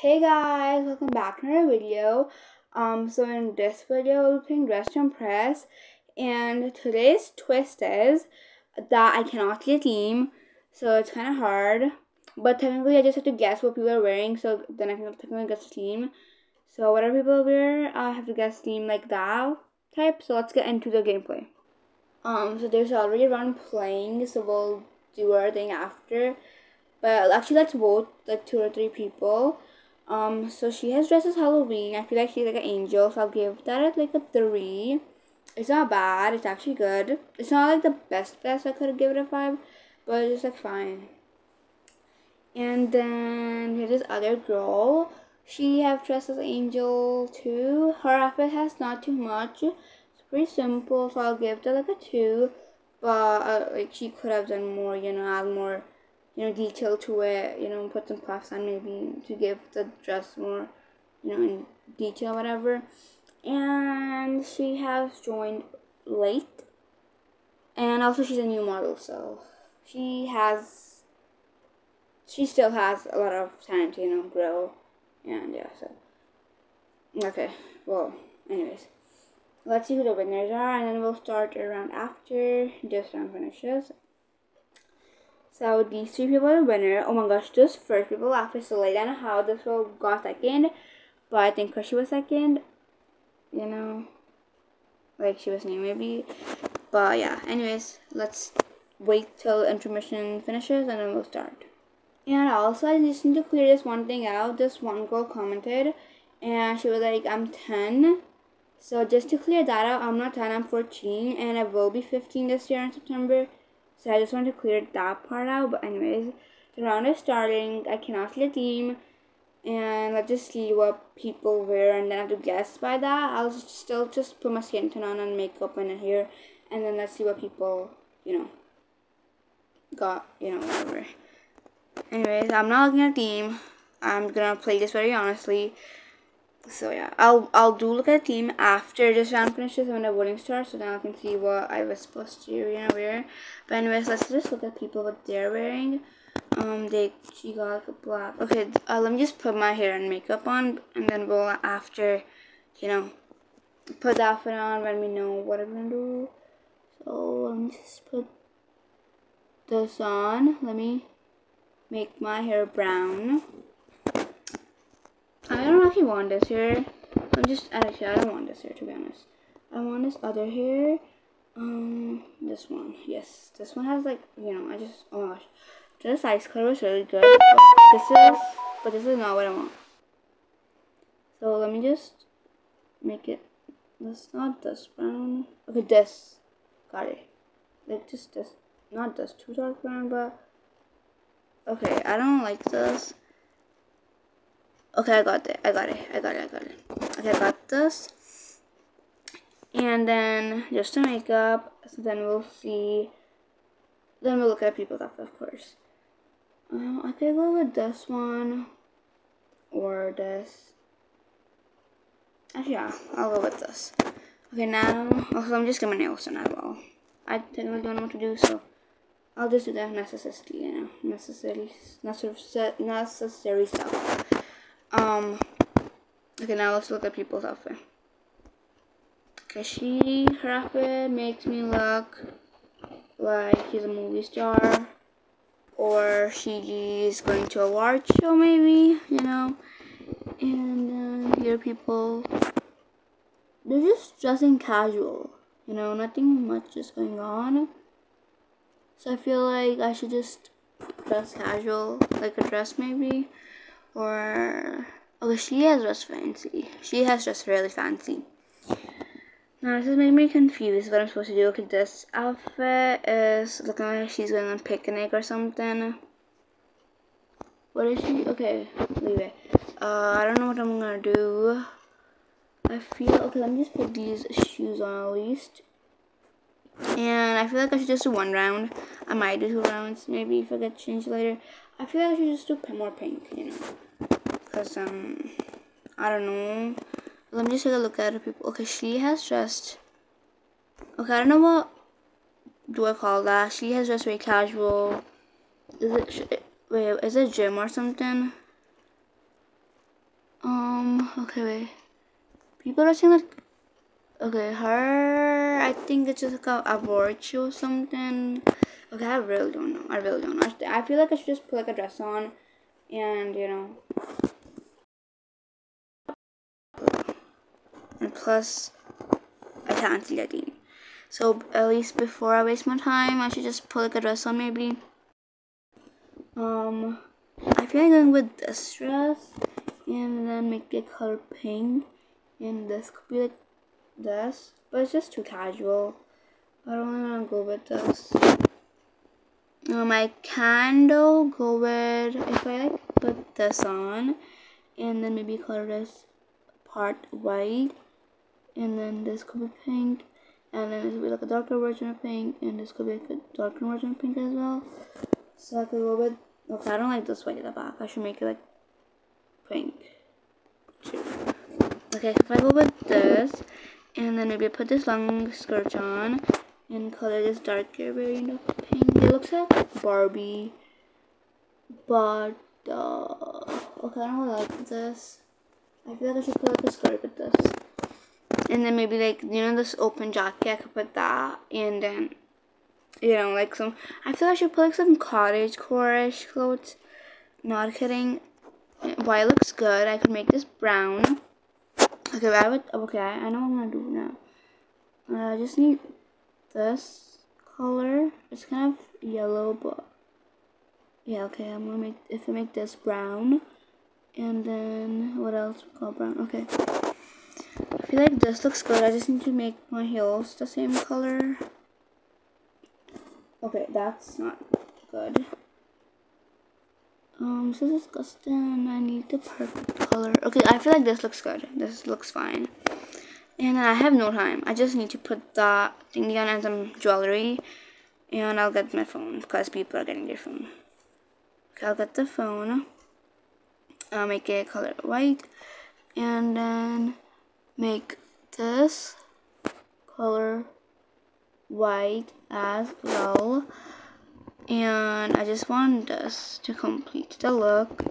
Hey guys, welcome back to another video. Um, so in this video, we'll be playing Dress to Impress, and today's twist is that I cannot see a theme, so it's kind of hard. But technically, I just have to guess what people are wearing, so then I can technically guess the theme. So whatever people wear, I have to guess theme like that type. So let's get into the gameplay. Um, so there's already round playing, so we'll do our thing after. But actually, let's vote like two or three people. Um, so she has dressed as Halloween. I feel like she's like an angel, so I'll give that like a three. It's not bad. It's actually good. It's not like the best best. I could give it a five, but it's like fine. And then here's this other girl. She have dressed as angel too. Her outfit has not too much. It's pretty simple, so I'll give that like a two. But uh, like she could have done more. You know, add more you know, detail to it, you know, put some puffs on maybe to give the dress more, you know, in detail, whatever. And she has joined late. And also she's a new model, so she has, she still has a lot of time to, you know, grow. And yeah, so, okay, well, anyways. Let's see who the winners are, and then we'll start around after this round finishes. So these three people are winner. Oh my gosh, those first people after so late. I don't know how this girl got second, but I think she was second, you know, like she was new maybe. But yeah, anyways, let's wait till intermission finishes and then we'll start. And also, I just need to clear this one thing out. This one girl commented, and she was like, "I'm 10." So just to clear that out, I'm not 10. I'm 14, and I will be 15 this year in September. So I just want to clear that part out. But anyways, the round is starting. I cannot see the team. And let's just see what people wear and then I have to guess by that. I'll still just put my skin tone on and makeup and hair. And then let's see what people, you know, got, you know, whatever. Anyways, I'm not looking at team. I'm gonna play this very honestly so yeah. I'll i'll do look at the team after this round finishes when the voting starts so then i can see what i was supposed to you know wear. But anyways let's just look at people what they're wearing. Um they she got like a black okay uh, let me just put my hair and makeup on and then we'll after you know put the outfit on when we know what i'm gonna do. So let me just put this on. Let me make my hair brown I don't actually want this here. I'm just actually I don't want this here to be honest. I want this other here. Um, this one. Yes, this one has like you know. I just oh my gosh, this ice color is really good. This is, but this is not what I want. So let me just make it. Let's not this brown. Okay, this. Got it. Like just this. Not this too dark brown, but okay. I don't like this. Okay, I got it. I got it. I got it. I got it. Okay, I got this. And then just to makeup. So then we'll see. Then we'll look at people's stuff, of course. Um, I could go with this one or this. Actually, yeah, I'll go with this. Okay, now, also, I'm just getting my nails done as well. I technically don't know what to do, so I'll just do the necessary, you know, necessary, necessary, necessary stuff. Um, okay, now let's look at people's outfit. Okay, she, her outfit makes me look like she's a movie star. Or she's going to a award show, maybe, you know. And then here people, they're just dressing casual, you know, nothing much is going on. So I feel like I should just dress casual, like a dress maybe or oh she has dressed fancy. She has dressed really fancy. Now this is making me confused what I'm supposed to do okay this outfit is looking like she's going on a picnic or something. What is she? Okay leave it. Uh I don't know what I'm gonna do. I feel okay let me just put these shoes on at least. And I feel like I should just do one round. I might do two rounds, maybe if I get changed later. I feel like I should just do more pink, you know. Because, um, I don't know. Let me just take a look at her people. Okay, she has dressed. Okay, I don't know what do I call that. She has dressed very casual. Is it, wait, is it gym or something? Um, okay, wait. People are saying like, okay, her, I think it's just like a, a virtue or something. Okay, I really don't know. I really don't know. I feel like I should just put like a dress on and, you know. Plus, I can't see that. So at least before I waste my time, I should just put like a dress on maybe. Um, I feel like going with this dress and then make the color pink and this could be like this but it's just too casual I don't really want to go with this um I go with if I like put this on and then maybe color this part white and then this could be pink and then this could be like a darker version of pink and this could be like a darker version of pink as well so I could go with okay I don't like this white at the back I should make it like pink too. Okay, if I go with this, and then maybe I put this long skirt on, and color this darker variant of pink. It looks like Barbie, but uh, okay, I don't like this. I feel like I should put like a skirt with this. And then maybe like, you know, this open jacket, I could put that, and then, you know, like some, I feel like I should put like some cottage core-ish clothes. Not kidding why it looks good. I could make this brown. Okay, I would. Okay, I, know what I'm gonna do now. Uh, I just need this color. It's kind of yellow, but yeah. Okay, I'm gonna make if I make this brown, and then what else? Call brown. Okay. I feel like this looks good. I just need to make my heels the same color. Okay, that's not good. Um, this is disgusting. I need the perfect color. Okay, I feel like this looks good. This looks fine. And I have no time. I just need to put the thingy on and some jewelry. And I'll get my phone because people are getting their phone. Okay, I'll get the phone. I'll make it color white. And then make this color white as well. And I just want this to complete the look.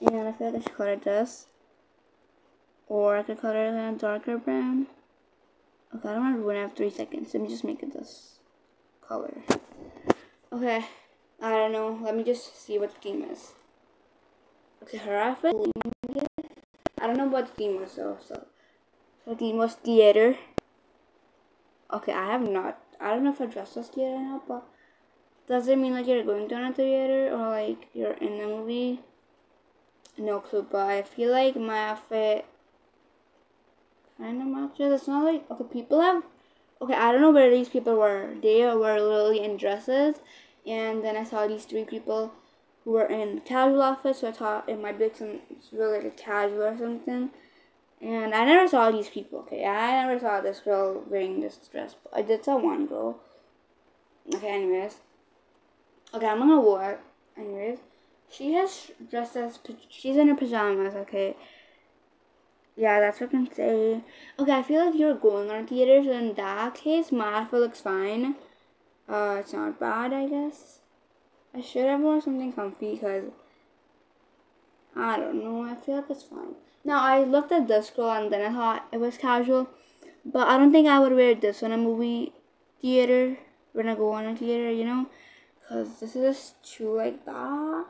And I feel like I should color this. Or I could color it in a darker brown. Okay I don't want to ruin after 3 seconds. Let me just make it this color. Okay I don't know. Let me just see what the theme is. Okay outfit I don't know what the theme was though so the theme was theater okay I have not I don't know if I dressed as theater or not but does it mean like you're going to a theater or like you're in the movie? No clue, but I feel like my outfit kind of matches. It's not like okay, people have okay. I don't know where these people were. They were literally in dresses, and then I saw these three people were in casual outfits. So I thought it might be some really like casual or something. And I never saw these people. Okay, I never saw this girl wearing this dress. But I did saw one girl. Okay, anyways. Okay, I'm gonna walk. Anyways, she has dressed as she's in her pajamas. Okay. Yeah, that's what I can say. Okay, I feel like you're going on theaters. in that case, my outfit looks fine. Uh, it's not bad, I guess. I should have worn something comfy because I don't know. I feel like it's fine. Now I looked at this girl and then I thought it was casual, but I don't think I would wear this on a movie theater when I go on a theater. You know, Cause this is too like that.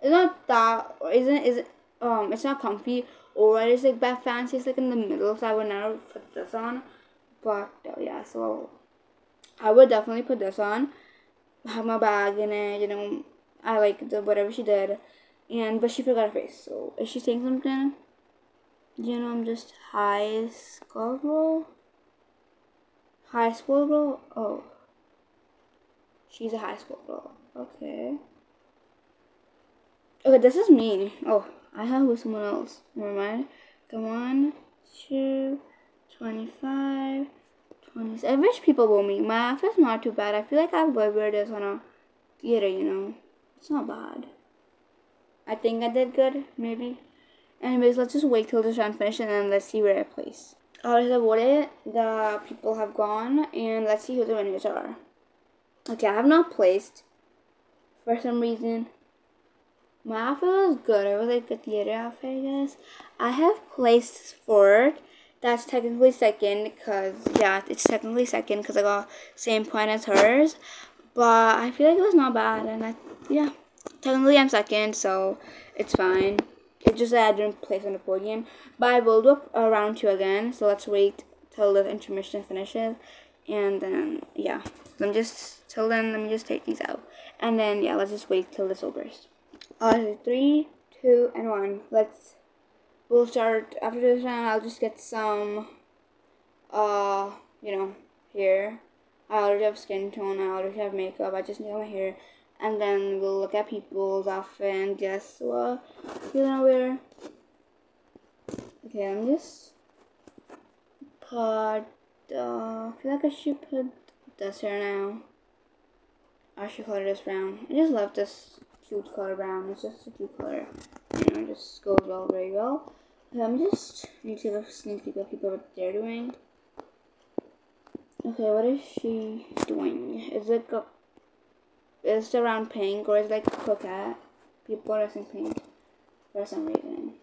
It's not that that isn't is it um it's not comfy or it's like bad fancy, it's like in the middle, so I would never put this on. But uh, yeah, so I would definitely put this on. Have my bag it, you know. I like the whatever she did. And but she forgot her face, so is she saying something? You know, I'm just high school girl. High school girl? Oh. She's a high school girl. Okay. Okay, this is me. Oh, I have with someone else. Never mind. Come on. Two, 25, 20. I wish people will meet. My outfit's not too bad. I feel like I would wear this on a theater, you know. It's not bad. I think I did good, maybe. Anyways, let's just wait till this round finishes and then let's see where I place. Alright, what it, the people have gone and let's see who the winners are. Okay, I have not placed for some reason. My outfit was good. It was like a theater outfit, I guess. I have placed fourth. That's technically second because, yeah, it's technically second because I got same point as hers. But I feel like it was not bad. And I, yeah, technically I'm second, so it's fine. It's just that I didn't place on the podium. But I will do a round two again. So let's wait till the intermission finishes. And then, yeah. Me just, till then, let me just take these out. And then, yeah, let's just wait till this over. Uh, three, two, and one. Let's, we'll start, after this round, I'll just get some, uh, you know, here. I already have skin tone, I already have makeup, I just need my hair. And then we'll look at people's outfit and guess what you're gonna wear. Okay, I'm just put, uh, I feel like I should put this here now. I should color this brown. I just love this cute color brown. It's just a cute color. You know, it just goes well very well. Okay, I'm just need to look sneak peek people what they're doing. Okay, what is she doing? Is it a is it around pink or is it like coquette? People are dressing pink for some reason.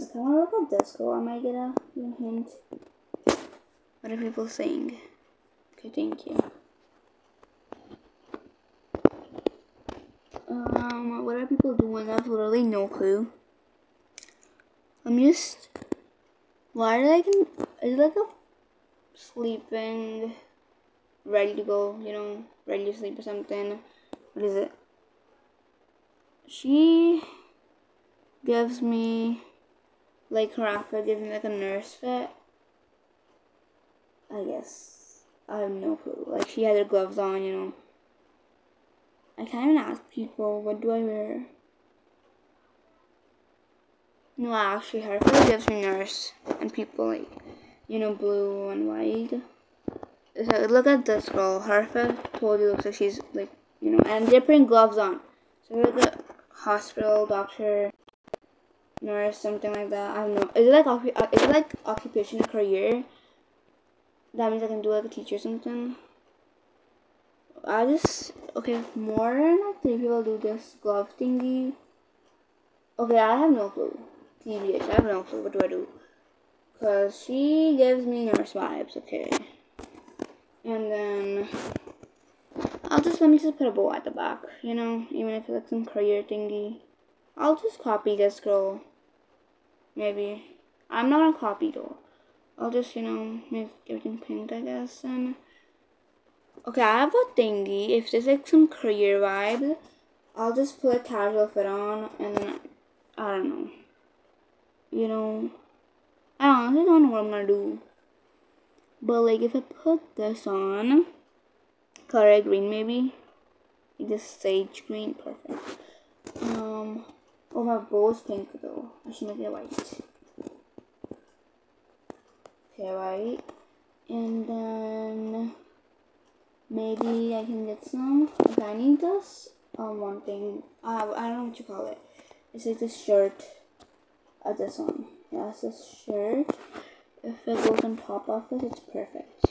Okay, I wanna look at disco. I might get a hint. What are people saying? Okay, thank you. Um, what are people doing? I have literally no clue. I'm just. Why are they? Is it like a sleeping, ready to go? You know, ready to sleep or something. What is it? She gives me like her outfit gives me like a nurse fit. I guess. I have no clue. Like she had her gloves on, you know. I can't even ask people, what do I wear? No, I actually, her fit gives me nurse. And people like, you know, blue and white. So look at this girl. Her fit totally looks like she's like, you know, and they're putting gloves on. So like a hospital doctor, nurse, something like that. I don't know. Is it like uh, is it like occupation career? That means I can do like a teacher something. I just okay. More than like three people do this glove thingy. Okay, I have no clue. TBH, I have no clue. What do I do? Cause she gives me nurse vibes. Okay, and then I'll just let me just put a bow at the back. You know, even if it's like some career thingy. I'll just copy this girl. Maybe. I'm not gonna copy though. I'll just, you know, make everything pink, I guess. And okay, I have a thingy. If there's like some career vibe, I'll just put a casual fit on, and I don't know. You know, I honestly don't know what I'm gonna do. But like, if I put this on, color green maybe, this sage green, perfect. Um, oh my bow is pink though. I should make it white okay right and then maybe I can get some okay I need this um one thing. Uh, I don't know what you call it. It's like this shirt. Uh, this one. Yeah it's this shirt. If it goes on top of it it's perfect.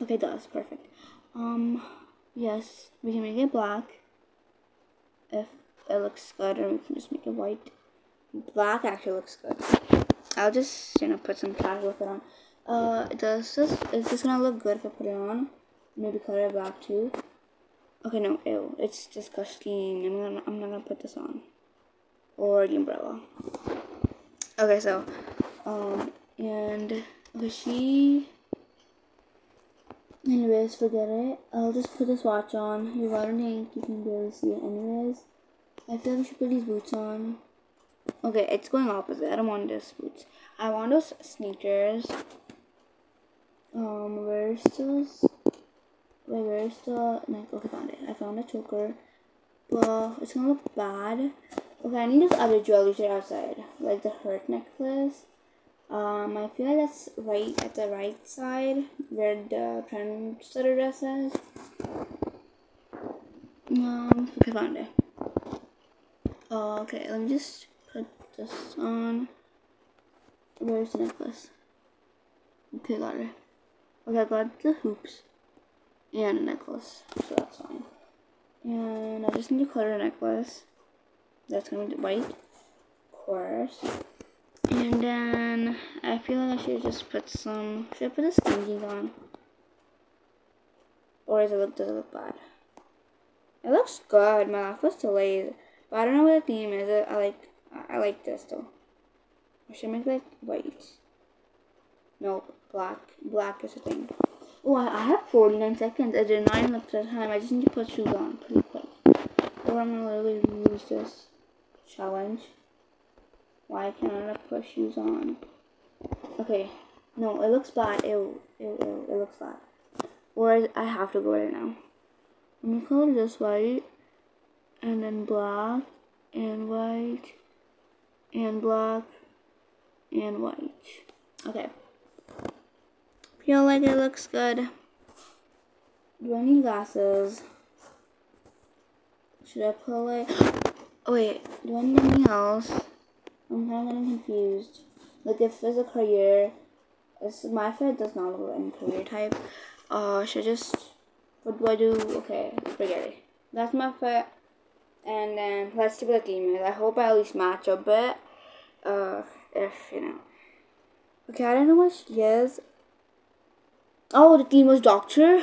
Okay that's perfect. Um yes we can make it black. If it looks good or we can just make it white. Black actually looks good. I'll just, you know, put some casual fit on. Uh, does this, is this gonna look good if I put it on? Maybe color it black too. Okay, no, ew, it's disgusting. I'm gonna, I'm not gonna put this on. Or the umbrella. Okay, so, um, and, okay, she, anyways, forget it. I'll just put this watch on. You got think you can barely see it anyways. I feel like I should put these boots on. Okay, it's going opposite. I don't want this boots. I want those sneakers. Um, where's those? Wait, where's the like? Okay, found it. I found a choker. Well, it's gonna look bad. Okay, I need this other jewelry right outside, like the hurt necklace. Um, I feel like that's right at the right side where the trendsetter dress is. Um, okay, found it. Uh, okay, let me just put this on. Where's the necklace? Okay, got it. Okay, I got the hoops and a necklace, so that's fine. And I just need to color a necklace. That's gonna be white, of course. And then I feel like I should just put some. Should I put the skin on? Or does it look does it look bad? It looks good. My outfit's delayed, but I don't know what the theme is. I like I like this though. I should make like white. Nope, black. Black is the thing. Oh, I, have 49 seconds. I did not even at the time. I just need to put shoes on pretty quick. Or I'm gonna literally lose this challenge. Why can't I put shoes on? Okay. No, it looks bad. Ew, ew, ew. It looks bad. Or I have to go right now. Let me color this white. And then black. And white. And black. And white. Okay feel like it looks good. Do I need glasses? Should I pull it? Oh wait, do I need anything else? I'm kind of getting confused. Like if there's a career, it's, my fit does not look like any career type. Uh, should I just, what do I do? Okay, forget it. That's my fit. And then let's see the is. I hope I at least match a bit. Uh, if, you know. Okay, I don't know what she is. Oh, the theme was Doctor.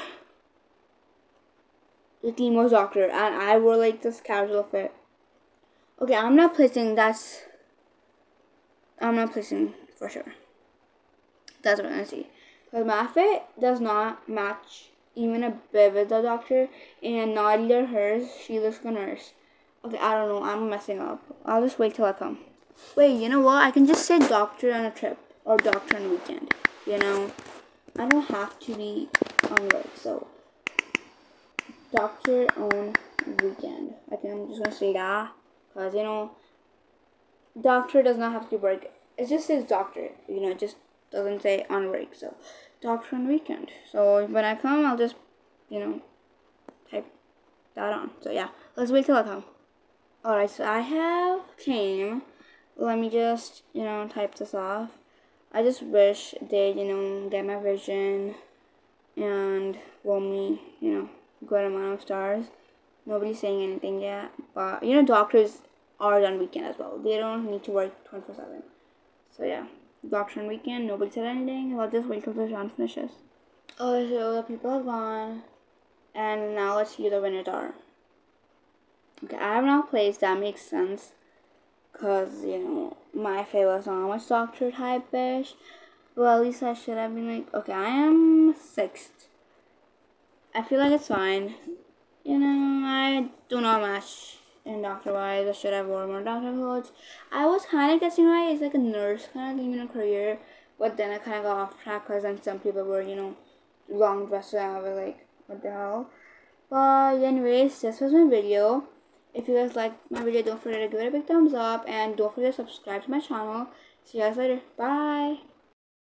The theme was Doctor, and I wore like this casual fit. Okay, I'm not placing. That's. I'm not placing for sure. That's what I'm see. Because my fit does not match even a bit with the doctor, and not either hers. She looks like a nurse. Okay, I don't know. I'm messing up. I'll just wait till I come. Wait, you know what? I can just say doctor on a trip or doctor on a weekend. You know. I don't have to be on work, so doctor on weekend. I think I'm just gonna say that because you know, doctor does not have to work. It just says doctor. You know, it just doesn't say on work. So doctor on weekend. So when I come, I'll just you know type that on. So yeah, let's wait till I come. Alright, so I have came. Let me just you know type this off. I just wish they, you know, get my vision and roll me, you know, good amount of stars. Nobody's saying anything yet, but you know, doctors are on weekend as well. They don't need to work 24 7. So, yeah, doctor on weekend, nobody said anything. I'll just wait the round finishes. Oh, so the people have gone, and now let's see who the winners are. Okay, I have now placed, that makes sense because, you know, my favorite song was doctor type fish. Well, at least I should have been like, okay, I am sixth. I feel like it's fine. You know, I do not match in doctor wise. I should have worn more doctor clothes. I was kind of guessing right. It's like a nurse kind of even a career. But then I kind of got off track because then some people were, you know, long dresses. I was like, what the hell? But anyways, this was my video. If you guys like my video, don't forget to give it a big thumbs up and don't forget to subscribe to my channel. See you guys later. Bye.